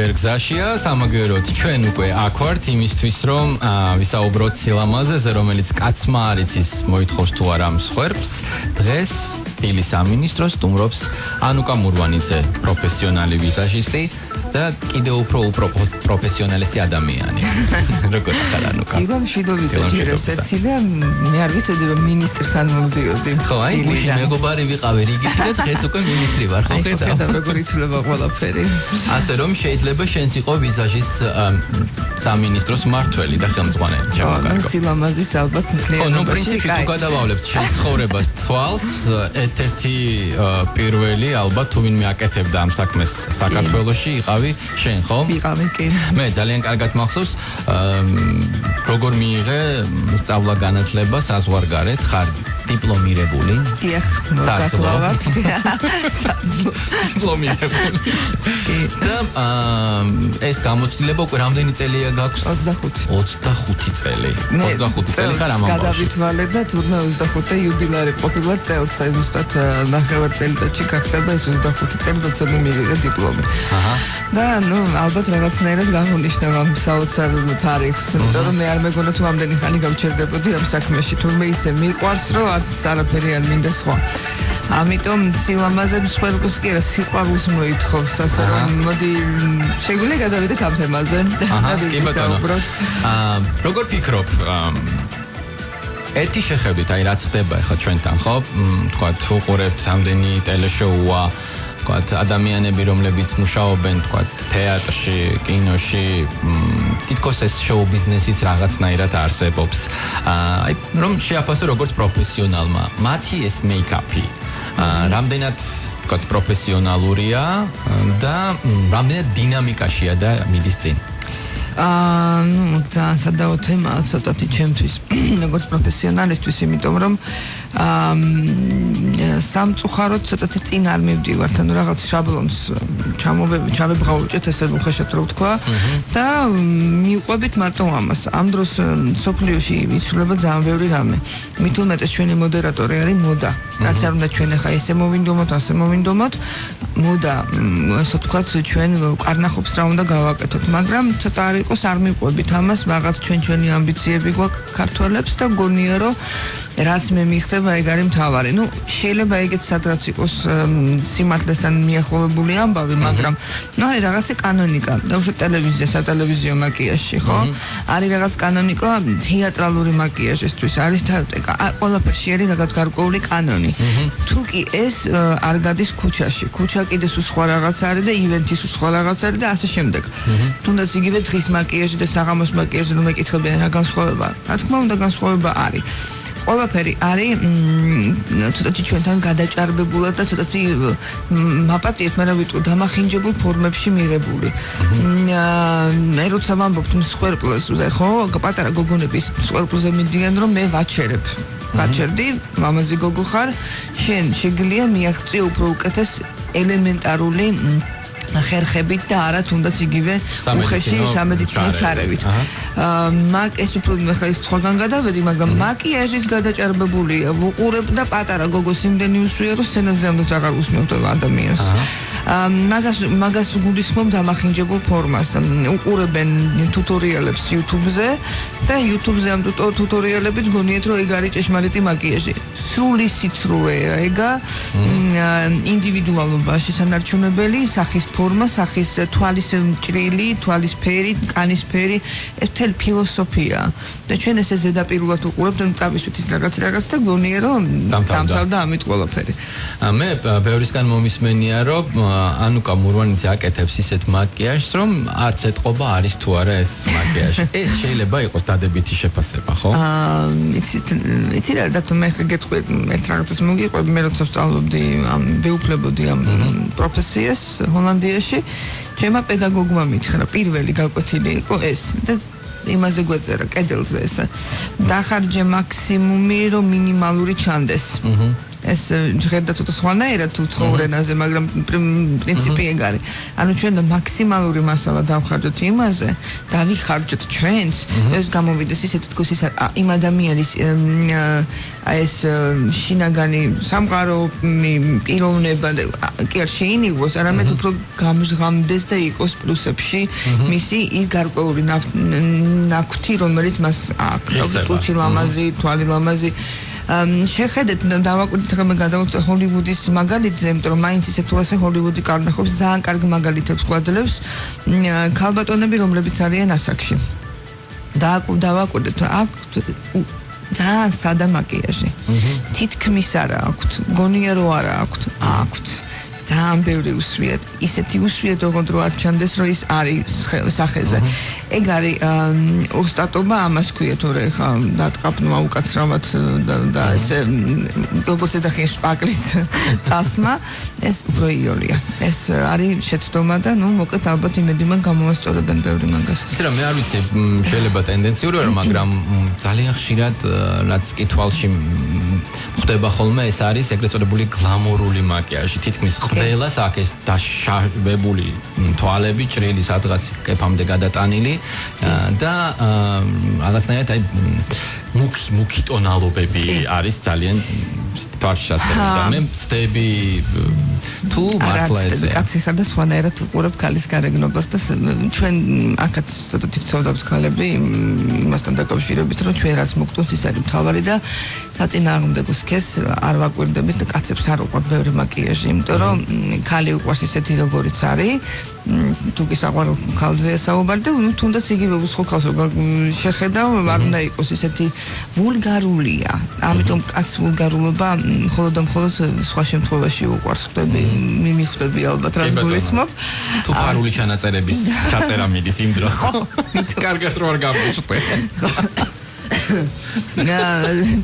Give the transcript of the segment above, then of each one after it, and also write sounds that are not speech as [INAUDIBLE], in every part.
ჯერ გზაშია. სამაგეროთ ჩვენ უკვე აქ ვართ. იმისთვის რომ ვისაუბროთ სილამაზეზე რომელიც კაცმა არ იცის მოითხოვს თუ არა მსხვერპლს დღეს დილის სამინისტრო სტუმრობს ანუკა მურვანიძე პროფესიონალი ვიზაჟისტი და კიდევ უფრო უფრო პროფესიონალესი ადამიანი [LAUGHS] როგორ ხარ ანუკა იგამ შიდოვისა იგამ ჯერ შიდოვისა. ესეთი და მე არ ვიცოდი რომ ministrთან მოვდიოდი. ხო აი დილიდან. მეგობარი ვიყავი რიგით [LAUGHS] და დღეს უკვე მინისტრი ვარ ხო ხო, ხედავ ხედავ როგორ იცვლება ყველაფერი. [LAUGHS] ასე რომ შეიძლება შენც იყო ვიზაჟის ამ, სამინისტროს მართველი და ხელმძღვანელი ხო, ჩემო ნუ სილამაზის ალბათ ხო, ნუ მთლიანობაში. პრინციპში თუ გადავავლებთ შენ ცხოვრებას თვალს, ერთ-ერთი პირველი ალბათ თუ ვინმე აკეთებდა ამ საქმეს საქართველოში, იყავი შენ, ხო? ვიყავი კი. მე ძალიან კარგად მახსოვს, როგორ მიიღე სწავლა განათლება საზღვარგარეთ, ხარ დიპლომირებული? დიახ, საძლო. [LAUGHS] დიპლომირებული. და ეს გამოცდილება უკვე რამდენი წელია გაქვს? 25. 25 წელი. 25 წელი ხარ ამ ამბავში. გადავითვალე და თურმე 25-ე იუბილარი ყოფილა წელს, აი ზუსტად ნახევარ წელიწადში გახდება ეს 25 წელი, როცა მე მივიღე დიპლომი. აჰა. და ნუ ალბათ რაღაცნაირად გამონიშნავ ამ საოცარ თარიღს, იმიტომ რომ მე არ მეგონა თუ ამდენი ხანი გავჩერდებოდი ამ საქმეში, თურმე ისე მიყვარს, რომ არც არაფერი არ მინდა სხვა. ამიტომ სილამაზებს ყველგოს კი არა სიყვარულს მოითხოვს, ასე რომ მოდი შეგვიძლია გადავიდეთ ამ თემაზე. აჰა, და [LAUGHS] კი ბატონო. ვისაუბროთ. აა, როგორ ფიქრობ? ერთი შეხედვით, აი რაც ხდება ახლა ჩვენთან, ხო? თქვა თუ ყურებთ ამდენი ტელეშოუა, თქვა ადამიანები, რომლებიც მუშაობენ, თქვა თეატრში, კინოში, მ, თითქოს ეს შოუ ბიზნესიც რაღაცნაირად არსებობს. აი რომ შეაფასო როგორც პროფესიონალმა, მათი ეს მეიკაპი რამდენად თქვა პროფესიონალურია და რამდენად დინამიკაშია და მიდის წინ. აა ნუ ძალიან სადაო თემაა ცოტათი ჩემთვის [COUGHS] როგორც პროფესიონალისტვის იმიტომ რომ სამწუხაროდ ცოტათი წინ არ მივდივართ ანუ რაღაც შაბლონს ჩამოვე ჩავებღაუჭეთ ესე უხეშად რო ვთქვა. და მიყვებით მარტო ამას. ამ დროს სოფლიოში იცვლება ძალიან ბევრი რამე. მით უმეტეს ჩვენი მოდერატორი არის მოდა. რაც არ უნდა ჩვენ ახლა ესე მოვინდომოთ ასე მოვინდომოთ. მოდა ასე ვთქვათ ჩვენ კარნახობს რა უნდა გავაკეთოთ. მაგრამ ცოტა არ იყოს არ მიყვებით ამას. რაღაც ჩვენ ჩვენი ამბიციები გვაქვს ქართველებს და გონია რომ რაც მე მიხდება ეგ არის მთავარი. ნუ შეიძლება ეგეც სადღაც იყოს სიმართლესთან მიახლოვებული ამბავი, მაგრამ ნუ არის რაღაცა კანონიკა. დაუშვათ ტელევიზია, სატელევიზიო მაკიაჟში, ხო? არის რაღაც კანონიკა თეატრალური მაკიაჟისთვის, არის თა- ა- ყველაფერში არის რაღაც გარკვეული კანონი. თუ კი ეს არ გადის ქუჩაში, ქუჩა კიდე სულ სხვა რაღაც არის და ივენთი სულ სხვა რაღაც არის და ასე შემდეგ. თუნდაც იგივე დღის მაკიაჟი და საღამოს მაკიაჟი რომ ეკითხებიან რა განსხვავება? რა თქმა უნდა განსხვავება არის. ყველაფერი არის ცოტათი ჩვენთან გადაჭარბებულად და ცოტათი მაპატიეთ, მაგრამ ვიტყვი დამახინჯებულ ფორმებში მიღებული. მე როცა ვამბობთ მსხვერპლს, ხო, პატარა გოგონების მსხვერპლზე მიდიან, რომ მე ვაჩერებ. ვაჩერდი, მამაზი გოგო ხარ, შენ შეგიძლია მიაღწი უფრო უკეთეს ელემენტარული ხერხებით და არა თუნდაც იგივე უხეში სამედიცინო ჩარევით. აჰა. მაგ ეს უფრო ხა ის სხვაგან გადავედი, მაგრამ მაკიაჟის გადაჭარბებულია. ვუყურებ და პატარა გოგოს იმდენი უსვია, რომ სცენაზე ამდაც აღარ უსმევთ ადამიანს. აა, მაგას მაგას გულისხმობ დამახინჯებულ ფორმას. უყურებენ ტუტორიალებს YouTube-ზე და YouTube-ზე ამ ტუტო- ტუტორიალებით გონიათ, რომ ეგ არის ჭეშმარიტი მაკიაჟი. სრული სიცრუეა ეგა ინდივიდუალობაში სანარჩუნებელი, სახის ფორმა, სახის თვალის ჭრილი, თვალის ფერი, კანის ფერი, ეს მთელი ფილოსოფია. და ჩვენ ესე ზედაპირულად უყურებთ და წავისვით ის რაღაც რაღაც და გონია რომ დამთავრდა. ამით ყველაფერი. მე ბევრისგან მომისმენია რომ ანუკა მურვანიძე აკეთებს ისეთ მაკიაჟს რომ არც ეთყობა არის თუ არა ეს მაკიაჟი. [LAUGHS] ეს შეიძლება იყოს დადებითი შეფასება ხო? აა იცით იცი რა და თუ მე გეტყვი ერთ რაღაცას მოგიყვები მე როცა ვსწავლობდი ამ ვეუფლებოდი ამ პროფესიას ჰოლანდიაში ჩემმა პედაგოგმა მითხრა პირველი გაკვეთილი იყო ეს და იმაზე გვეწერა კედელზე ეს. დახარჯე მაქსიმუმი რომ მინიმალური ჩანდეს ეს ჟღერდა თუ სხვანაირად თუ ცხოვრენაზე, მაგრამ პრინციპი ეგ არის. ანუ ჩვენ და მაქსიმალური მასალა დავხარჯოთ იმაზე, დავიხარჯოთ ჩვენს, ეს გამოვიდეს ისეთ თქოს ის იმ ადამიანის ეს შინაგანი სამყარო პიროვნება კი არ შეინიღოს, არამედ უფრო გამჟღამდეს და იყოს პლუსებში მისი ის გარკვეული ნაკვთი, რომელიც მას აქვს, კუჩი ლამაზი, თვალი ლამაზი შეხედეთ დავაკვირდით ხომ გადავწყვეტ ჰოლივუდის მაგალითზე, იმიტომ რომ მაინც ისე თუ ასე ჰოლივუდი კარნახობს ძალიან კარგი მაგალითებს გვაძლევს ქალბატონები, რომლებიც არიან ასაკში. და დავაკვირდით აქ ძალიან სადა მაკიაჟი. თითქმის არა აქვთ, გონია რომ არა აქვთ, აქვთ. ძალიან ბევრი უსვიეთ, ისეთი უსვიეთ, როგორც რო არ ჩანდეს, რომ ის არის სახეზე. ეგ არის ოსტატობა ამას ქვია თორე ხა დატყაპნვა უკაცრავად და ესე როგორც ეძახიან შპაკლის [LAUGHS] წასმა ეს უფრო იოლია ეს არის შეცდომა და ნუ მოკლედ ალბათ იმედი მან გამოვასწორებენ ბევრი მაგას. იცი რა მე არ ვიცი შეიძლება ტენდენციური ვარ მაგრამ ძალიან ხშირად რაც კითვალში ხდება ხოლმე ეს არის ეგრეთ წოდებული გლამურული მაკიაჟი. თითქმის ყველას აქ ეს დაშავებული თვალები ჭრილი სადღაც კეფამდე გადატანილი და რაღაცნაირად აი მუქი მუქი ტონალობები არის ძალიან თვალშაცემი და მე ვწდები თუ მართლა ესე. კაცი ხარ და სხვანაირად უყურებ ქალის გარეგნობას და ჩვენ აქაც ცოტათი ვწოდავთ ქალები იმასთან დაკავშირებით რომ ჩვენ რაც მოგწონს ის არის თავარი და საწინააღმდეგო სქეს არ ვაკვირდებით და კაცებს არ უყვართ ბევრი მაკიაჟი იმიტომ რომ ქალი უყვარს ისეთი როგორიც არის თუ კი საყვარელ ქალზე საუბარი და თუნდაც იგივე უცხო ქალს შეხედავ არ უნდა იყოს ისეთი ვულგარულია. ამიტომ კაც ვულგარულობა მხოლოდ და მხოლოდ სხვა შემთხვევაში უყვარს ხდები მიმიხვდები ალბათ რა გულისხმობ? თუ პარული ჩანაწერების ჩაწერა მიდის იმ დროს. კარგად რო არ და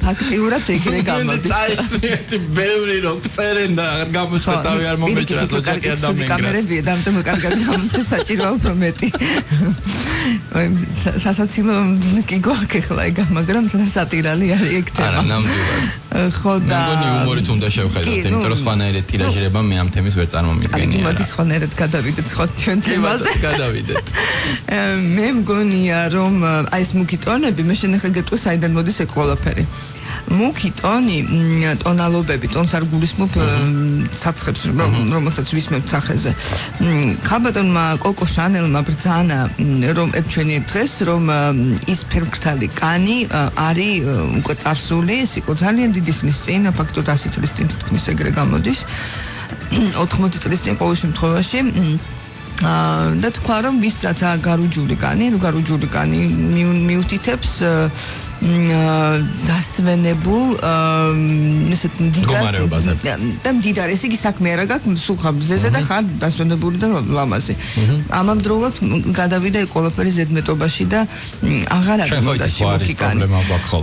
ფაქტიურად ეგრე გამოდის. წაიცნეთი ბევრი რო წერენ და არ გამოხდავი არ მომეჭრა ზოგადად ადამიანს. კამერებია და ამიტომ კარგად გამოდის საჭიროა უფრო მეტი. აი სასაცილო კი გვაქვს ახლა ეგ მაგრამ თან სატირალი არის ეგ თემა. არა ნამდვილად. ხო და მეგონი უმორით უნდა შევხედოთ, იმიტომ რომ სხვანაირად ტირაჟირება მე ამ თემის ვერ წარმომიდგენია. აი მოდი სხვანაირად გადავიდეთ სხვა ჩვენ თემაზე. გადავიდეთ. [LAUGHS] მე მგონია რომ აი ეს მუქი ტონები მე შენახე გეტყვი საიდან მოდის ეგ ყველაფერი. მუქი ტონი, ტონალობები, ტონს არ გულისხმობ საცხებს, რომელსაც ვისმენთ სახეზე. ქალბატონმა კოკო შანელმა ბრძანა რომ ერთ ჩვენი დღეს რომ ის ფერმკრთალი კანი არის უკვე წარსული, ეს იყო ძალიან დიდი ხნის წინ, ფაქტობრივად 100 წლის წინ თითქმის ეგრე გამოდის. [COUGHS] 80 წლის წინ ყოველ შემთხვევაში და თქვა რომ ვისაც გარუჯული კანი, ნუ გარუჯული კანი მიუთითებს დასვენებულ ესე დიდარ და მდიდარ ესე იგი საქმე არა გაქვს სუხა მზეზე და ხარ დასვენებული და ლამაზი. ამავდროულად გადავიდა ეგ ყველაფერი ზედმეტობაში და აღარ არის მოდაში მუქიკანი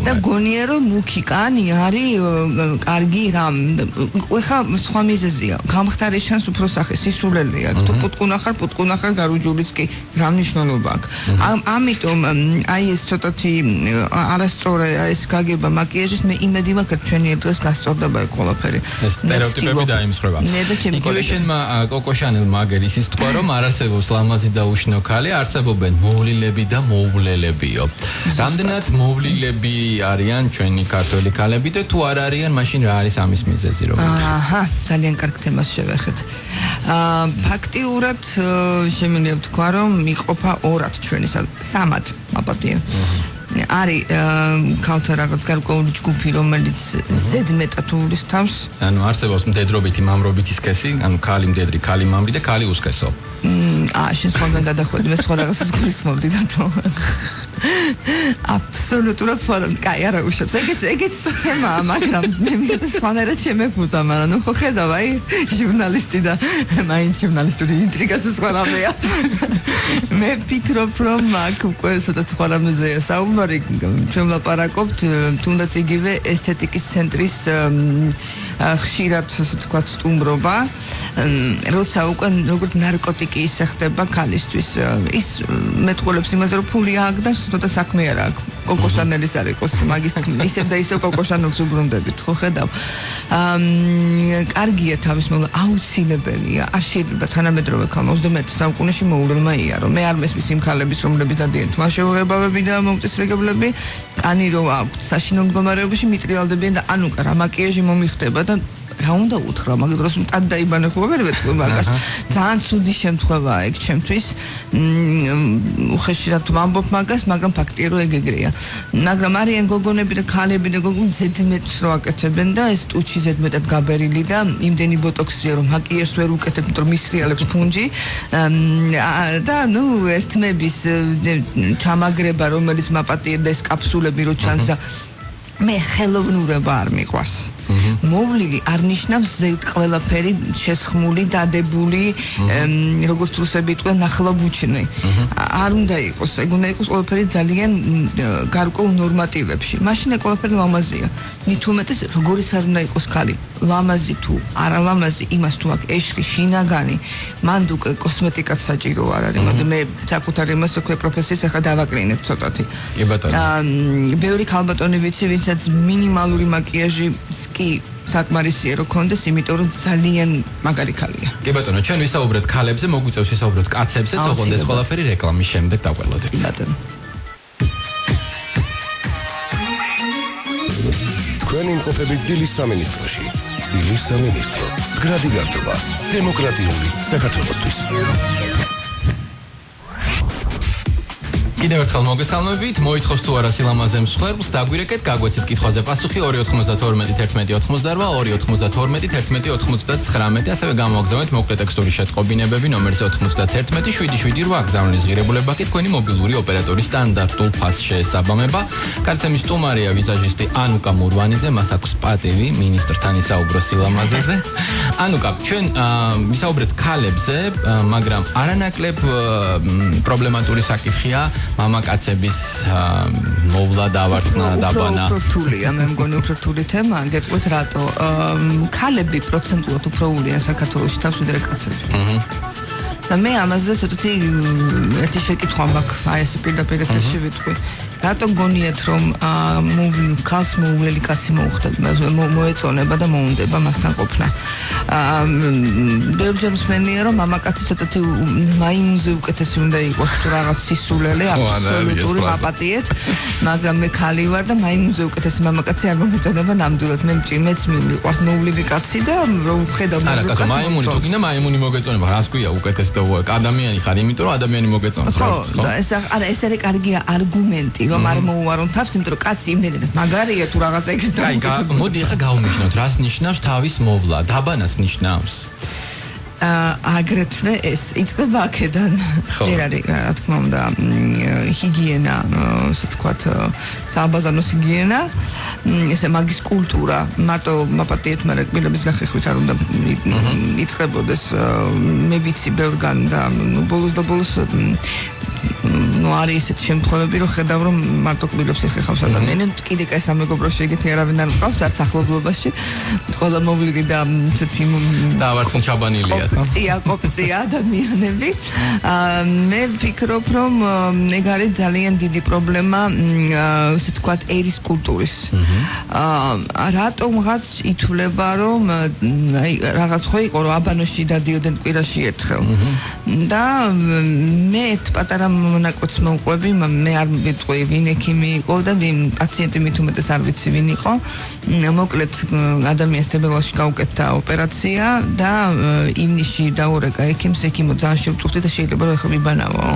და გონია რომ მუქიკანი არის კარგი რამ ეხა სხვა მიზეზია. გამختارე შანს უფრო სახე სისულელია თუ პუტკუნა ხარ პუტკუნა ხარ გარუჯულიც კი რა მნიშვნელობა აქვს? ამიტომ აი ეს ცოტათი არა გასწორეა ეს გაგება მაკიაჟის მე იმედი მაქვს ჩვენი ერთ დღეს გასწორდება ეგ ყველაფერი. ეს სტერეოტიპები დაიმსხვრევა იგივე შენმა კოკოშანელმა აგერ ისიც თქვა რომ არ არსებობს ლამაზი და უშნო ქალი არსებობენ მოვლილები და მოვლელებიო. რამდენად მოვლილები არიან ჩვენი ქართველი ქალები და თუ არ არიან მაშინ რა არის ამის მიზეზი რომ აჰა ძალიან კარგ თემას შევეხეთ. აა ფაქტიურად შემიძლია ვთქვა რომ იყოფა ორად ჩვენი სამად აპატია არის ქალთა რაღაც გარკვეული ჯგუფი, რომელიც ზედმეტად უვლის თავს. ანუ არსებობს მდედრობითი, მამრობითი სქესი, ანუ ქალი მდედრი, ქალი მამრი და ქალი უსქესო. აა, შენ სხვაგან გადახვედი, მე სხვა რაღაცას გულისხმობდი და აბსოლუტურად სხვა. კაი, არა უშავს. ეგეც ეგეც თემაა, მაგრამ მე მინდა სხვანაირად შემეგვუდა, მაგრამ ნუ ხო ხედავ, აი, ჟურნალისტი და მაინც ჟურნალისტური ინტრიგას სხვა რამეა. მე ფიქრობ, რომ აქ უკვე სადაც სხვა რამეზეა საუბარი, ჩვენ ვლაპარაკობთ თუნდაც იგივე ესთეტიკის ცენტრის ხშირად ასე თქვა სტუმრობა, როცა უკვე როგორც ნარკოტიკი ისე ხდება ქალისთვის, ის მეტყოლებს იმაზე, რომ ფული და ცოტა საქმე არ აქვს. კოკო შანელის არ იყოს მაგის ისევ და ისევ კოკო შანელს უბრუნდებით ხო ხედავ? აა კარგია თავის მომლა აუცილებელია არ შეიძლება თანამედროვე ქალმა 21 საუკუნეში მოულელმა იარო. მე არ მესმის იმ ქალების რომლებიც დადიან თმაშეურებავები და მომწესრიგებლები. კანი რო აქვს საშინო მდგომარეობაში მიტრიალდებიან და ანუ რა მაკიაჟი მომიხდება და რა უნდა უთხრა? მაგ დროს მტად დაიბანე ხო? ვერ ვეთქვი მაგას. ძალიან ცუდი შემთხვევაა ეგ ჩემთვის. უხეშად ვამბობ მაგას მაგრამ ფაქტია რომ ეგ ეგრეა. მაგრამ არიან გოგონები და ქალები და გოგონი ზედმეტს რო აკეთებენ და ეს ტუჩი ზედმეტად გაბერილი და იმდენი ბოტოქსია რომ მაკიაჟს ვერ უკეთებ რომ მისრიალებს ფუნჯი. და ნუ ეს თმების ჩამაგრება რომელიც მაპატიერდა ეს კაფსულები რო ჩანს და მე ხელოვნურება არ მიყვარს მოვლილი არნიშნავს ზედ ყველაფერი შესხმული დადებული როგორც რუსები იტყვიან ნახლაბუჩნი არ უნდა იყოს. ეგ უნდა იყოს ყველაფერი ძალიან გარკვეულ ნორმატივებში. მაშინ ეგ ყველაფერი ლამაზია. მით უმეტეს როგორიც არ უნდა იყოს ქალი. ლამაზი თუ არა ლამაზი იმას თუ აქ ეშხი შინაგანი. მანდ უკვე კოსმეტიკაც საჭირო არ არის. მაგრამ მე საკუთარ იმას უკვე პროფესიის ახლა დავაკრინებ ცოტათი. კი ბატონო ბევრი ქალბატონი ვიცი ვინცაც მინიმალური მაკიაჟი კი საკმარისია რომ კონდეს, იმიტომ რომ ძალიან მაგარი ქალია. კი ბატონო, ჩვენ ვისაუბრეთ ქალებზე, მოგვიწევს ვისაუბროთ კაცებზე, თქონდეს ყველაფერი რეკლამის შემდეგ დაყოლოდეთ. ბატონო. თქვენ იმყოფებით დილის სამინისტროში. დილის სამინისტრო. გრადი გართობა. დემოკრატიული საქართველოსთვის. კიდევ ერთხელ მოგესალმებით. მოითხოვს თუ არა სილამაზე მსხვერპლს, დაგვირეკეთ, გაგვეცეთ კითხვაზე პასუხი 29211921199, ასევე გამოგზავნეთ მოკლე ტექსტური შეტყობინებები ნომერზე 917778 გზავნის ღირებულება კი თქვენი მობილური ოპერატორის სტანდარტულ ფასს შეესაბამება. კაცემი სტუმარია ვიზაჟისტი ანუკა მურვანიძე, მას აქვს პატივი მინისტრთან ისაუბრო სილამაზეზე. ანუკა, ჩვენ ვისაუბრეთ ქალებზე, მაგრამ არანაკლებ პრობლემატური საკითხია მამაკაცების მოვლა დავარწნა დაბანა. უფრო რთულია, მე მგონი უფრო რთული თემა, გეტყვით რატო? ქალები პროცენტულად უფრო ულია საქართველოს თავს ვიდრე კაცები. აჰა. და მე ამაზე ცოტათი ერთი შეკითხვა მაქვს, აი ეს პირდაპირ ეს შევიტყვი. რატო გონიათ რომ მოვი ქალს მოულელი კაცი მოუხდება მოეწონება და მოუნდება მასთან ყოფნა. აა ბევრჯერ მსმენია რომ მამაკაცი ცოტათი მაიმუნზე უკეთესი უნდა იყოს. თუ რაღაც სისულელე აბსოლუტური მაპატიეთ მაგრამ მე ქალი ვარ და მაიმუნზე უკეთესი მამაკაცი არ მომეწონება ნამდვილად. მე მჭიმეც მიყვარს მოულელი კაცი და რომ ხედავ კაცო მაიმუნი თუ გინდა მაიმუნი მოგეწონება რას ქვია უკეთესი და ადამიანი ხარ იმიტომ რომ ადამიანი მოგეწონს ხო და ეს არა ეს არის კარგია არგუმენტი რომ არ მოუარო თავს, იმიტომ რომ კაცი იმდენად მაგარია თუ რაღაცა იქ და აი, მოდი ახლა გავუმიშნოთ, რას ნიშნავს თავის მოვლა? დაბანას ნიშნავს. აგრეთვე ეს იწყება აქედან ჯერ არის რა თქმა უნდა ჰიგიენა ასე თქვათ საბაზანოს ჰიგიენა ესე მაგის კულტურა მარტო მაპატიეთ მაგრამ კბილების გახეხვით არ უნდა იწყებოდეს მე ვიცი ბევრგან და ბოლოს და ბოლოს ну არის ესეთ შემთხვევები რომ ხედავ რომ მარტო კბილებს ეხეხავს ადამიანებს კიდე კაი სამეგობრო შეგეთი არავინ არ მყავს არც ახლობლობაში. ყველა მოვლილი და ესეთი დავარცხი ჩაბანილია წია კოპცია ადამიანები. მე ვფიქრობ რომ ეგ არის ძალიან დიდი პრობლემა ესე თქვა ერის კულტურის. აა რატომღაც ითვლება რომ აი რაღაც ხო იყო რომ აბანოში დადიოდნენ კვირაში ერთხელ. და მე ერთ პატარა მონაკოც მოყვები მე არ ვიტყვი ვინ ექიმი იყო და ვინ პაციენტი მით უმეტეს არ ვიცი ვინ იყო. მოკლედ ადამიანს თებერვალში გაუკეთდა ოპერაცია და ივნისში დაურეკა ექიმს ექიმო ძალიან შევწუხდი და შეიძლება რომ ეხლა ვიბანავო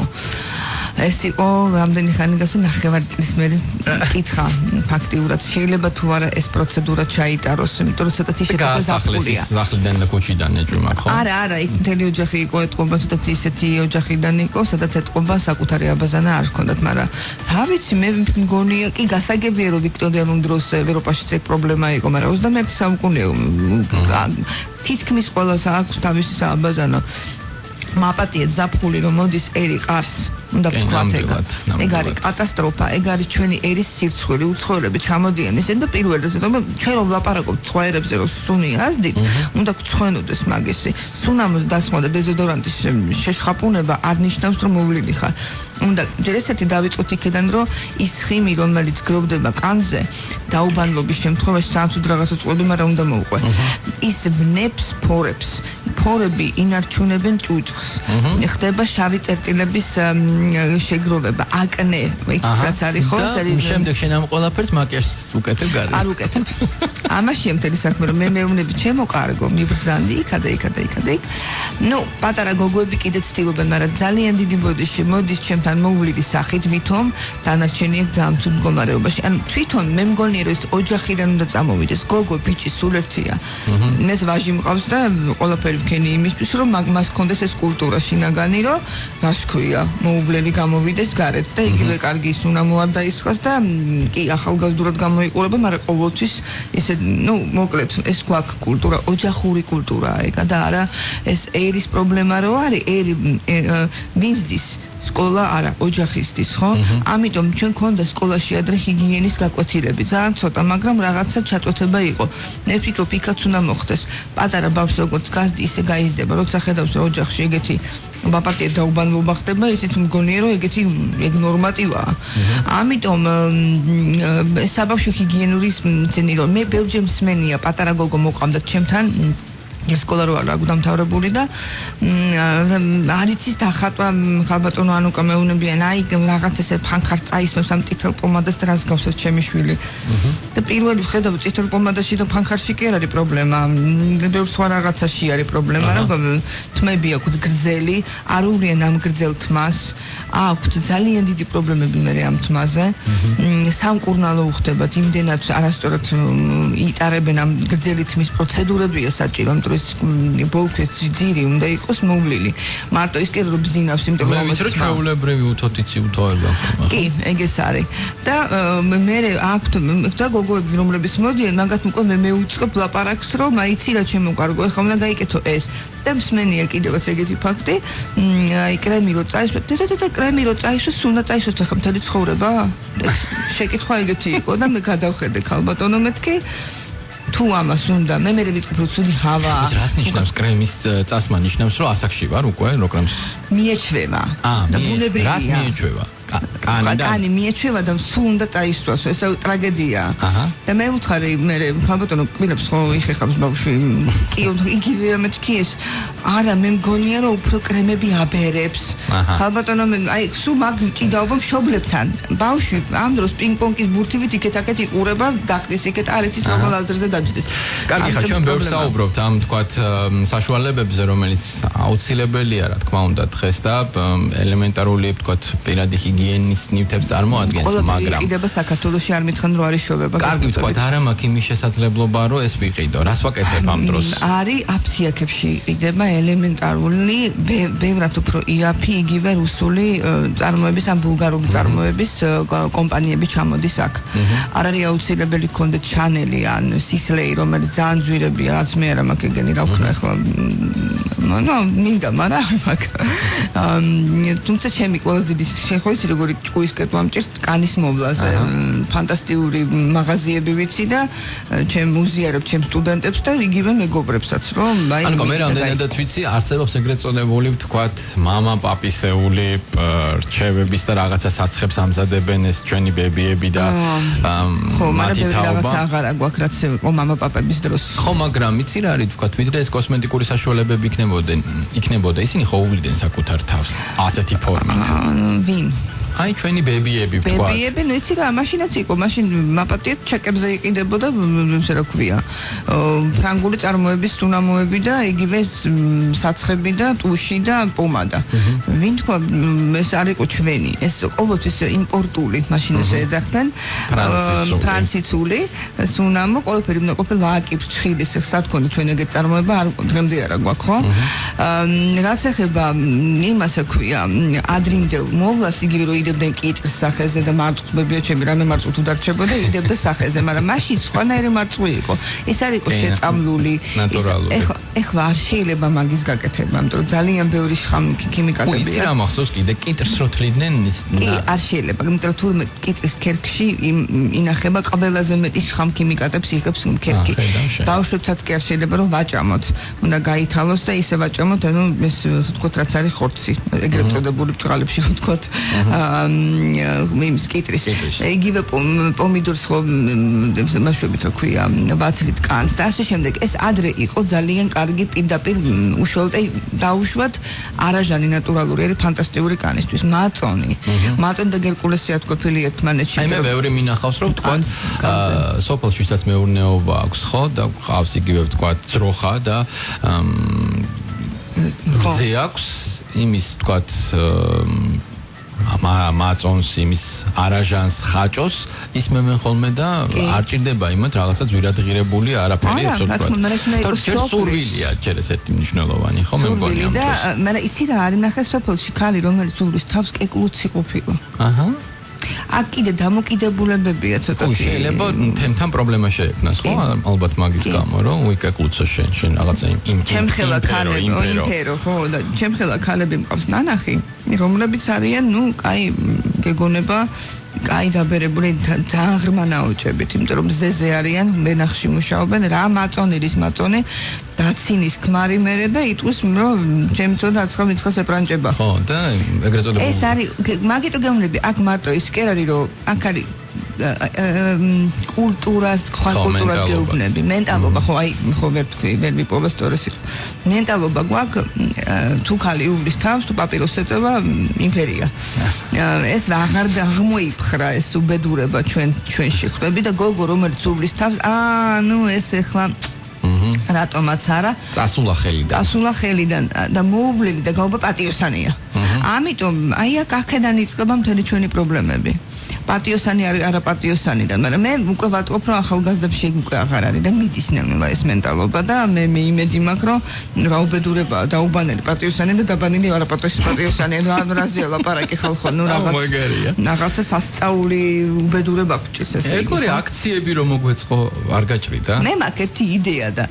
ეს იყო რამდენი ხანი გასულ ნახევარწლის მერე. კითხა ფაქტიურად შეიძლება თუ არა ეს პროცედურა ჩაიტაროს იმიტომ რომ ცოტათი შეფასება ზახლია ზახლიდან და კოჩიდან ეჭვმა ხო? არა არა იქ მთელი ოჯახი იყო ეთყობა ცოტათი ისეთი ოჯახიდან იყო სადაც ეთყობა საკუთარი აბაზანა არ ჰქონდათ მაგრამ რა ვიცი მე მგონია კი გასაგებია რომ ვიქტორიანულ დროს ევროპაში ეს პრობლემა იყო მაგრამ 21 საუკუნეო თითქმის ყოველს აქვს თავისი სააბაზანო მაპატიეთ ზაფხული რომ მოდის ერი ყარს. უნდა ვთქვათ ეგ ეგ არის კატასტროფა ეგ არის ჩვენი ერის სირცხვილი უცხოელები ჩამოდიან ისე და პირველ რიგში რომ ჩვენ რომ ლაპარაკობთ ხვაერებზე რომ სუნი აზდით უნდა გწვენოდეს მაგისი. სუნამოს დასხმა და დეზოდორანტის შეშხაპუნება არ ნიშნავს რომ მოვლილი ხარ უნდა ჯერ ესეთი დავიწყოთ იქიდან რომ ის ხიმი რომელიც გროვდება კანზე დაუბანლობის შემთხვევაში სამწუთ რაღაცა წვები მაგრამ უნდა მოუყვე. ის ვნებს ფორებს. ფორები ინარჩუნებენ ჭუჭხს. ხდება შავი წერტილების შეგროვება. აკნე იქაც არის ხო? სერი შემდეგ შენ ამ ყველაფერს მაკიაჟს უკეთებ გარი არ უკეთებ. ამაში მთელი საქმე რომ მე მეუბნები ჩემო კარგო მიბრძანდი იქა და იქა და იქა და იქ. ნუ პატარა გოგოები კიდე ცდილობენ მაგრამ ძალიან დიდი ბოდიში მოდის ჩემთან მოვლილი სახით ვითომ დანარჩენი აქ ძალიან თუ მდგომარეობაში. ან თვითონ მე მგონია რომ ეს ოჯახიდან უნდა წამოვიდეს. გოგო ბიჭი სულ ერთია. მე ვაჟი მყავს და ყველაფერი ვქენი იმისთვის რომ მას კონდეს ეს კულტურა შინაგანი რომ რას ქვია? მოუვლელი გამოვიდეს გარეთ და იგივე კარგი ის უნდა მოარდაისხას და კი ახალგაზრდურად გამოიყურება მაგრამ ყოველთვის ესე ნუ მოკლედ ეს გვაქვს კულტურა ოჯახური კულტურაა ეგა და არა ეს ერის პრობლემა რო არის ერი ვინსდის სკოლა არა ოჯახისთვის ხო? ამიტომ ჩვენ ქონდა სკოლაში ადრე ჰიგიენის გაკვეთილები. ძალიან ცოტა მაგრამ რაღაცა ჩატვეთება იყო. მე ვფიქრობ იქაც უნდა მოხდეს. პატარა ბავშვს როგორც გაზდი ისე გაიზრდება. როცა ხედავს ოჯახში ეგეთი ბაპატია დაუბანლობა ხდება ისიც მგონია რომ ეგეთი ეგ ნორმატივაა. ამიტომ საბავშვო ჰიგიენური ძენი რომ მე ბევრჯერ მსმენია პატარა გოგო მოყავდა ჩემთან სკოლა რო არა გუდამთავრებული და არიცის დახატვა ხალბატონო ანუკა მეუნებიან აი რაღაც ესე ფანქარ წაისმებს ამ ტიტულ პომადას და რას გავსოს ჩემი შვილი. და პირველი ხედავ ტიტულ პომადაში და ფანქარში კი არ არის პრობლემა. ბევრ სხვა რაღაცაში არის პრობლემა რა თმები აქვს გრძელი არ უვრიან ამ გრძელ თმას აქვთ ძალიან დიდი პრობლემები მე ამ თმაზე. სამკურნალო უხდებათ იმდენად არასწორად იტარებენ ამ გრძელი თმის პროცედურებია საჭირო ამ დროს ბოლქვეთ ძირი უნდა იყოს მოვლილი. მარტო ის კი რომ ბზინავს იმიტომ რომ მე ვიცი რომ ჩვეულებრივი უთოთიცი უთოება ხომ კი ეგეც არის. და მე აქვთ და გოგოები რომლებიც მოდიან მაგათ უკვე მე მეუწყებ ლაპარაკს რომ აიცი რა ჩემო კარგო ეხლა უნდა გაიკეთო ეს. და მსმენია კიდევაც ეგეთი ფაქტი აი კრემი რო წაისვა და და კრემი რო წაისვა სუნა წაისვა ხა მთელი ცხოვრება. შეკითხვა ეგეთი იყო და მე გადავხედე ქალბატონო მეთქი თუ ამას უნდა მე მე ვიტყვი რომ ცუდი ჰავა. რას ნიშნავს კრემის წასმა ნიშნავს რომ ასაკში ვარ უკვე რო კრემს მიეჩვევა და ბუნებრივია. რას მიეჩვევა კანი მიეჩვევა და სულ უნდა დაისვას ესა ტრაგედია. და მე ვუთხარი მე ფაბოტონო კბილებს ხო იხეხავს ბავშვი. კი იგივე ამეთქი ეს. არა მე მგონია რომ უფრო კრემები აბერებს. ფაბოტონო მე აი სულ მაგ ჭიდაობა მშობლებთან ბავშვი ამ დროს პინგ-პონგის ბურთივით იქეთ-აქეთ იყურება დახტის იქეთ არეთის რომელ ალდერზე დაჯდეს კარგი ხა ჩვენ ბევრს საუბრობთ ამ თქვათ საშუალებებზე რომელიც აუცილებელია რა თქმა უნდა დღეს და ელემენტარული თქვათ პირადი ჰიგიენის ნივთებს წარმოადგენს, მაგრამ იყიდება საქართველოსში არ მითხან რომ არის შოვება. კარგი ვთქვა, არა მაქვს იმის შესაძლებლობა რომ ეს ვიყიდო. რას ვაკეთებ ამ დროს? არის აფთიაქებში იყიდება ელემენტარული, ბევრად უფრო იაფი იგივე რუსული წარმოების ან ბულგარული წარმოების კომპანიები ჩამოდის აქ. არ არის აუცილებელი კონდეთ ჩანელი ან სისლეი, რომელიც ძალიან ძვირებია, რაც მე არა მაქვს ეგენი რა ვქნა ახლა. ნუ მინდა, მაგრამ არ მაქვს. თუმცა ჩემი ყველაზე დიდი ვიცი როგორი ჭკუისკეტვა მჭირს კანის მოვლაზე ფანტასტიკური მაღაზიები ვიცი და ჩემ მუზიარებ ჩემ სტუდენტებს და იგივე მეგობრებსაც რომ აი ანუ მე რამდენადაც ვიცი არსებობს ეგრეთ წოდებული ვთქვათ мама პაპისეული რჩევების და რაღაცა საცხებს ამზადებენ ეს ჩვენი ბებიები და მათი თაობა. აღარა გვაქვს რაც იყო мама პაპების დროს. ხო მაგრამ იცი რა არის ვთქვათ ვიდრე ეს კოსმეტიკური საშუალებები იქნებოდნენ იქნებოდა ისინი ხო უვლიდნენ საკუთარ თავს ასეთი ფორმით. ვინ? აი ჩვენი ბებიები ვთქვა. ბებიები, ну იცი რა, მაშინაც იყო, მაშინ მაპატიეთ ჩეკებზე იყიდებოდა, ესე რა ქვია. ფრანგული წარმოების სუნამოები და იგივე საცხები და ტუში და პომადა. ვინ თქვა, ეს არ იყო ჩვენი, ეს ყოველთვის იმპორტული, მაშინ ესე ეძახდნენ. ფრანციცული სუნამო, ყველაფერი უნდა ყოფილ ლაკი ფრჩხილის, სათქონი ჩვენ ეგეთ წარმოება არ დღემდე არა გვაქვს, ხო? რაც ეხება იმას რა ქვია, ადრინდელ მოვლას იგივე რომ იდებდნენ კიტრის სახეზე და მარწყობებია ჩემი რამე მარწყუ თუ დარჩებოდა იდებდა სახეზე, მაგრამ მაშინ სხვანაირი მარწყუ იყო. ეს არ იყო შეწამლული. ეხლა ეხლა არ შეიძლება მაგის გაკეთება, იმიტომ რომ ძალიან ბევრი შხამი ქიმიკატებია. ისი რა მახსოვს კიდე კიტრის როთლიდნენ? კი, არ შეიძლება, იმიტომ რომ თუ კიტრის ქერქში ინახება ყველაზე მეტი შხამ ქიმიკატებს იღებს ქერქი. ბავშვებსაც კი არ შეიძლება რომ ვაჭამოთ. უნდა გაითალოს და ისე ვაჭამოთ, ანუ ეს თქო რაც არის ხორცი, ეგრეთ წოდებული ბჭყალებში თქო აა იმის კიტრის. იგივე პომიდორს ხო მასშტაბით რა ქვია, ვაცლით კანს და ასე შემდეგ. ეს ადრე იყო ძალიან კარგი პირდაპირ უშუალოდ დაუშვათ არაჟანი ნატურალური არის ფანტასტიკური კანისთვის. მაწონი. მაწონი და გერკულესი ათქოფილი ერთმანეთში. აი მე მეორე მინახავს რომ თქვა სოფელშიც მეურნეობა აქვს ხო და ყავს იგივე თქვა ძროხა და ზე აქვს იმის თქვა მა მაწონს იმის არაჟანს ხაჭოს ის მე მენხოლმე და არ ჭირდება იმათ რაღაცა ძვირადღირებული არაფერი ეს თქო. და ჯერ სურვილია ჯერ ესეთი მნიშვნელოვანი ხო მე მგონი ამ დროს. და მე იცი რა არის ნახე სოფელში ხალი რომელიც ურის თავს კეკლუცი ყოფილა. აჰა. აქ კიდე დამოკიდებულებებია ცოტა. შეიძლება თემთან პრობლემა შეექმნას, ხო? ალბათ მაგის გამო, რომ უიკეკლუცო შენ, შენ რაღაცა იმ ჩემხელა ქალები, იმპერო, ხო, და ჩემხელა ქალები მყავს ნანახი, რომლებიც არიან, ну, კაი, გეგონება კაი დაბერებული ძალიან ღრმა ნაოჭებით, იმიტომ რომ ზეზე არიან, მენახში მუშაობენ, რა მაწონილის მაწონე, დაცინის ქმარი მერე და იტყვის რომ ჩემი ცოდა აცხა მითხას ეპრანჭება. ხო, და ეგრეთ წოდებული. ეს არის მაგიტო გეუბნები, აქ მარტო ის კერარი რომ აქ არის კულტურას, სხვა კულტურას გეუბნები, მენტალობა, ხო, აი, ხო ვერ თქვი, ვერ მიპოვა სწორეს იყო. მენტალობა გვაქვს თუ ხალი უვლის თავს, თუ პაპიროს ეწევა იმპერია. ეს აღარ აღმოიფხრა ეს უბედურება ჩვენ ჩვენში ხდები და გოგო რომელიც უვლის თავს, აა, ნუ ეს ეხლა რატომაც არა? წასულა ხელიდან. წასულა ხელიდან და მოუვლელი და გაობა პატიოსანია. ამიტომ აი აქ აქედან იწყება მთელი ჩვენი პრობლემები. პატიოსანი არის არა პატიოსანიდან, მაგრამ მე უკვე ვატყობ რომ ახალგაზრდებში უკვე აღარ არის და მიდის ნელა ეს მენტალობა და მე მე იმედი მაქვს რომ რაუბედურება დაუბანელი პატიოსანი და დაბანილი არა პატიოსანი რა რაზეა ლაპარაკი ხალხო ნუ [LAUGHS] რაღაც რაღაცა სასწაული უბედურება გჭირს ეს ერთი აქციები რომ მოგვეწყო არ გაჭრიდა? მე მაქვს ერთი იდეა და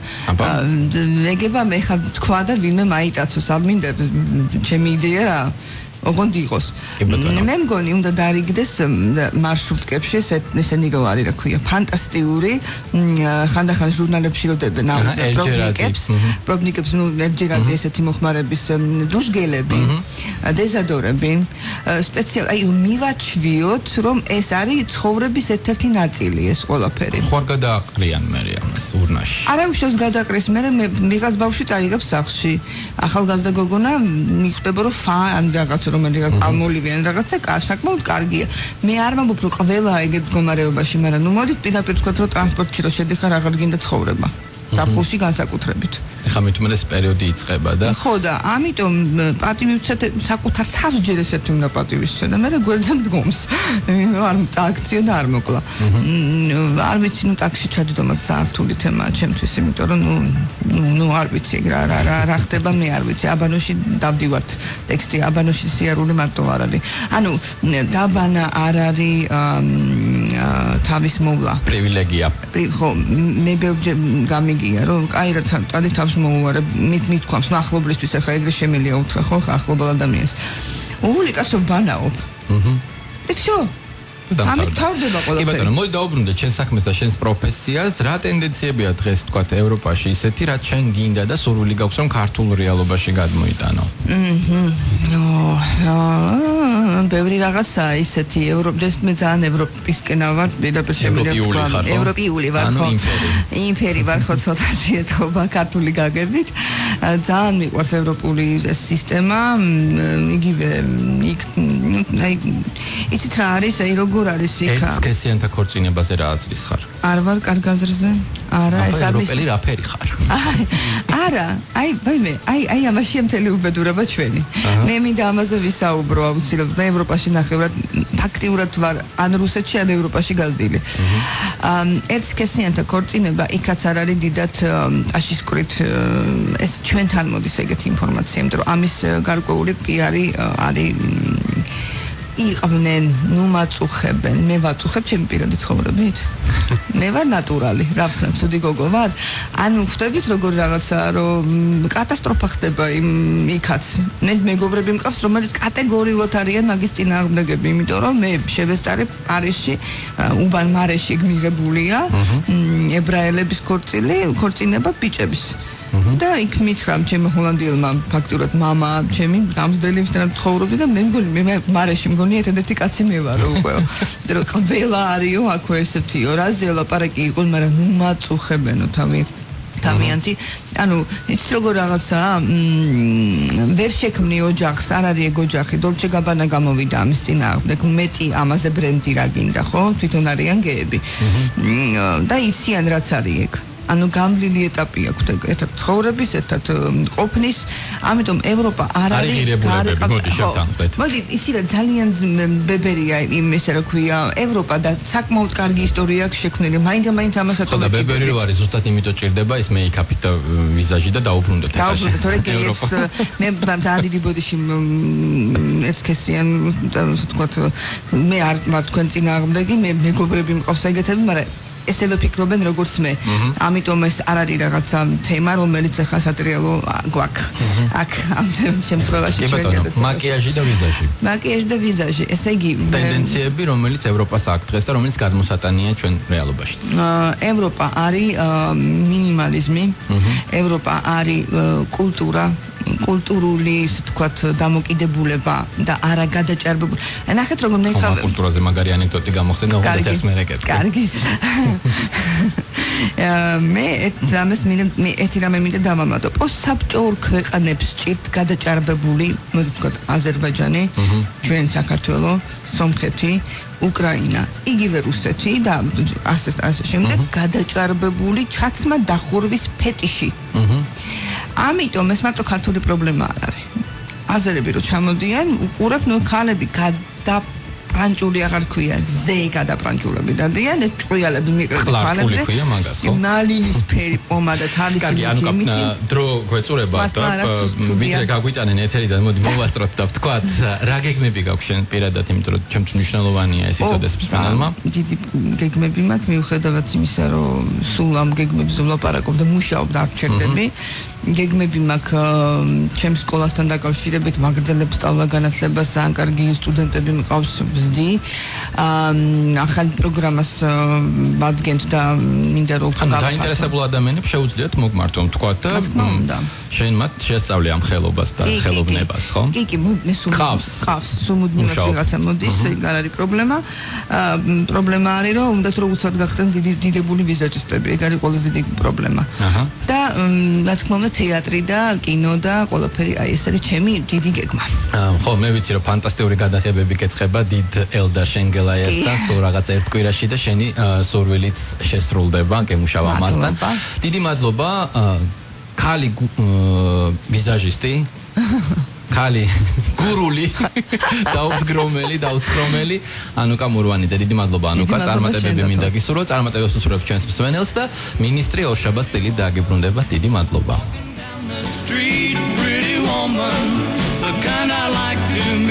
ეგება მე ხარ თქვა და ვინმე მაიტაცოს არ მინდა ჩემი იდეა რა ოღონდ იყოს. მე მგონი უნდა დარიგდეს მარშრუტკებში ესეთ ესენი გავარი რა ქვია, ფანტასტიკური ხანდახან ჟურნალებში როდებენ ამ პრობლემებს, პრობლემებს ნუ ერთჯერადი ესეთი მოხმარების დუშგელები, დეზადორები, სპეციალ აი მივაჩვიოთ, რომ ეს არის ცხოვრების ერთ-ერთი ნაწილი ეს ყველაფერი. ხო არ გადააყრიან მე ამას ურნაში. არა უშავს გადაყრის, მე მე ვიღაც ბავშვი წაიღებს სახლში. ახალგაზრდა გოგონა მიხვდება რომ ფა ან რაღაც რომელი პალმოლივი ან რაღაცა საკმაოდ კარგია. მე არ მომბობ რომ ყველა ეგეთ მდგომარეობაში, მაგრამ ნუ მოდით პირდაპირ თქვათ რომ ტრანსპორტში რო შედიხარ აღარ გინდა ცხოვრება. საფულში განსაკუთრებით. ეხლა თუმცა ეს პერიოდი იწყება და ხო და ამიტომ პატივიცეთ საკუთარ თავს ჯერ ესეთი უნდა პატივიცეთ და მე რა გვერდზე მდგომს. [LAUGHS] არ აქციო და არ მოკლა. არ ვიცი ნუ ტაქსი ჩაჯდომა საერთული თემაა ჩემთვის იმიტომ რომ ნუ ნუ არ ვიცი რა რა რა რა ხდება მე არ ვიცი. აბანოში დავდივართ ტექსტი. აბანოში სიარული მარტო არ არის. ანუ დაბანა არ არის თავის მოვლა პრივილეგია ხო მე ბევრჯერ გამიგია რომ კაი რა თადი თავს მოუარე მით მithქვამს ახლობლისთვის ახლა ეგრე შემილია უთხრა ხო ახლობელ ადამიანს კაცო ბანაობ აჰა ეხო ამით თავდება ყველაფერი. კი ბატონო, მოდი დაუბრუნდე ჩემს საქმეს და შენს პროფესიას. რა ტენდენციებია დღეს თქვა ევროპაში ისეთი, რაც შენ გინდა და სურვილი გაქვს რომ ქართულ რეალობაში გადმოიტანო? აჰა. ბევრი რაღაცა ისეთი ევროპის მე ძალიან ევროპისკენ ვარ, პირდაპირ შემიძლია თქვა. ევროპიული ვარ ხო? იმფერი ვარ ხო ცოტა ეთქობა ქართული გაგებით. ძალიან მიყვარს ევროპული სისტემა. იგივე იქ აი იცით რა არის აი როგორ არის იქ? ექსკესიანთა ქორწინებაზე რა აზრის ხარ? არ ვარ კარგ აზრზე. არა, ეს არის ევროპელი რაფერი ხარ? არა, აი, ვაიმე, აი, აი ამაში მთელი უბედურება ჩვენი. მე მინდა ამაზე ვისაუბრო აუცილებლად. მე ევროპაში ნახევრად ფაქტიურად ვარ ან რუსეთში ან ევროპაში გაზრდილი. აა ექსკესიანთა ქორწინება იქაც არ არის დიდად ტაშისკრით ეს ჩვენთან მოდის ეგეთი ინფორმაცია, იმიტომ რომ ამის გარკვეული პიარი არის იყვნენ, ნუ მაწუხებენ. მე ვაწუხებ ჩემი პირადი ცხოვრებით. მე ვარ ნატურალი, რა ვქნა, ცუდი გოგო ვარ. ანუ ხვდებით როგორ რაღაცა რომ კატასტროფა ხდება იმ იქაც. მე მეგობრები მყავს, რომელიც კატეგორიულად არიან მაგის წინააღმდეგები, იმიტომ რომ მე შევესწარე პარიზში, უბან მარეში მიღებულია ებრაელების ქორწილი, ქორწინება ბიჭების. და იქ მითხრა ჩემი ჰოლანდიელმა ფაქტურად мама ჩემი გამზდელი ვისთან ცხოვრობდი და მე მგონი მე მარეში მგონი ერთადერთი კაცი მე ვარ უკვე [LAUGHS] და ყველა არისო აქვე ესეთიო რაზე ლაპარაკი იყო მაგრამ ნუ მაწუხებენო თავი თავიანთი ანუ იცით როგორ რაღაცა ვერ შექმნი ოჯახს არ არის ეგ ოჯახი დოლჩე გაბანა გამოვიდა ამის წინააღმდეგ მეტი ამაზე ბრენდი რა გინდა ხო თვითონ არიან გეები და იციან რაც არის ეგ ანუ გამლილი ეტაპი აქვს ერთად ცხოვრების ერთად ყოფნის. ამიტომ ევროპა არ არის გარიყაბ მოდი შევთანხმდეთ მოდი ისე ძალიან ბებერია იმ ესე რა ქვია ევროპა და საკმაოდ კარგი ისტორია აქვს შექმნილი. მაინდა მაინც ამასაც ხო და ბებერი რო არის ზუსტად იმიტომ ჭირდება ის მეიკაპი და ვიზაჟი და დაუბრუნდეთ ახლა დაუბრუნდეთ თორე გეებს მე ძალიან დიდი ბოდიში ერთქესიან ასე თქვა მე არ ვარ თქვენ წინააღმდეგი მე მეგობრები მყავს ეგეთები მაგრამ ესევე ფიქრობენ როგორც მე. ამიტომ ეს არ არის რაღაცა თემა, რომელიც ახლა სატრიალო გვაქვს. აქ ამ შემთხვევაში ჩვენ მაკიაჟი და ვიზაჟი. მაკიაჟი და ვიზაჟი. ესე იგი ტენდენციები, რომელიც ევროპას აქვს დღეს და რომელიც გადმოსატანია ჩვენ რეალობაში. ევროპა არის მინიმალიზმი. ევროპა არის კულტურა, კულტურული, ისე თქვათ, დამოკიდებულება და არა გადაჭარბებული. ნახეთ როგორ მე ხა კულტურაზე მაგარი ანეკდოტი გამოხსენდა, უნდა ეს მე რეკეთ. კარგი. [LAUGHS] მე ძამეს მე ერთი რამე მინდა დავამატო. პოსტსაბჭოურ ქვეყნებს ჭირთ გადაჭარბებული, მოდი ვთქვათ, აზერბაიჯანი, ჩვენ საქართველო, სომხეთი, უკრაინა, იგივე რუსეთი და ასე ასე შემდეგ გადაჭარბებული ჩაცმა დახურვის ფეტიში. აჰა ამიტომ ეს მარტო ქართული პრობლემა არ არის. აზერები რო ჩამოდიან, უყურებ ნუ ქალები გადა პრანჭული აღარ ქვია, ზე გადაპრანჭულები დადიან, ეს ჭყიალები მიყრები ფალებზე. ქვია მაგას ხო? ნალინის ფერი პომადა თავისი კარგი, ანუ კაპნა დრო გვეწურება და ვიდრე გაგვიტანენ ეთერიდან, მოდი მოვასწროთ და ვთქვათ, [LAUGHS] რა გეგმები გაქვს შენ პირადად, იმიტომ რომ ჩემთვის მნიშვნელოვანია ეს იცოდეს მსმენელმა. დიდი გეგმები მაქვს, მიუხედავად იმისა, რომ სულ ამ გეგმებზე ვლაპარაკობ და მუშაობ და არ ჩერდები. გეგმები მაქვს ჩემს სკოლასთან დაკავშირებით, მაგრძელებ სწავლა განათლებას, ძალიან კარგი სტუდენტები მყავს ვზდი. აა ახალ პროგრამას ვადგენთ და მინდა რომ ხო დაინტერესებულ ადამიანებს შეუძლიათ მოგმართონ თქვა და შენ მათ შეესწავლე ამ ხელობას და ხელოვნებას, ხო? კი, კი, მე სულ ხავს, სულ მუდმივად რაღაცა მოდის, ეგ არ არის პრობლემა. პრობლემა არის რომ უნდა თუ უცად გახდნენ დიდი დიდებული ვიზაჟისტები, ეგ არის ყველაზე დიდი პრობლემა. აჰა. და რა თქმა უნდა თეატრი და კინო და ყველაფერი აი ეს არის ჩემი დიდი გეგმა. ხო, მე ვიცი რომ ფანტასტიკური გადაღებები კეცხება დიდ ელდა შენგელაიასთან, სულ რაღაც ერთ კვირაში და შენი სურვილიც შესრულდება, გემუშავ ამასთან. დიდი მადლობა კალი ვიზაჟისტი. [LAUGHS] კალი გურული. დაუძგრომელი დაუცხრომელი. ანუკა მურვანიძე დიდი მადლობა. ანუკა წარმატებები მინდა გისურვო. წარმატებებს უსურვებ ჩვენს მსმენელს და მინისტრი ოშაბა სტილი დააგებრუნდება დიდი მადლობა. The kind i like to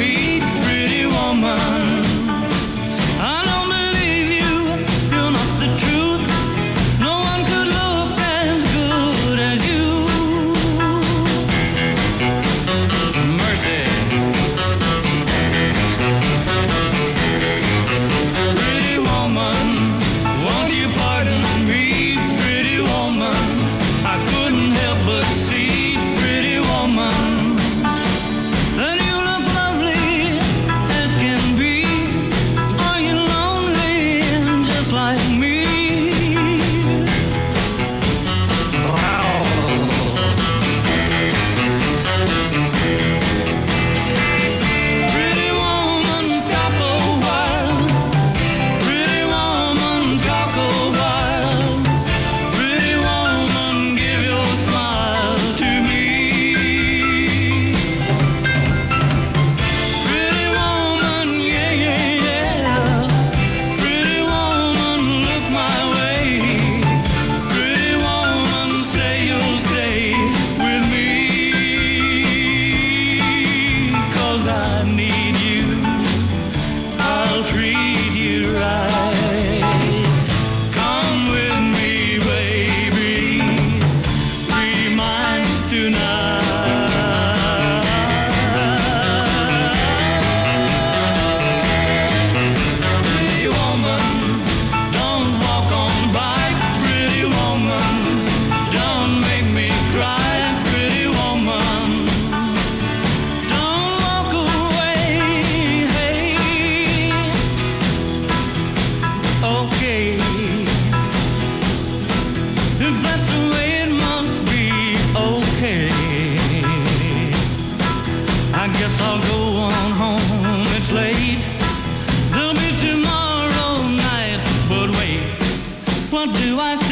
do I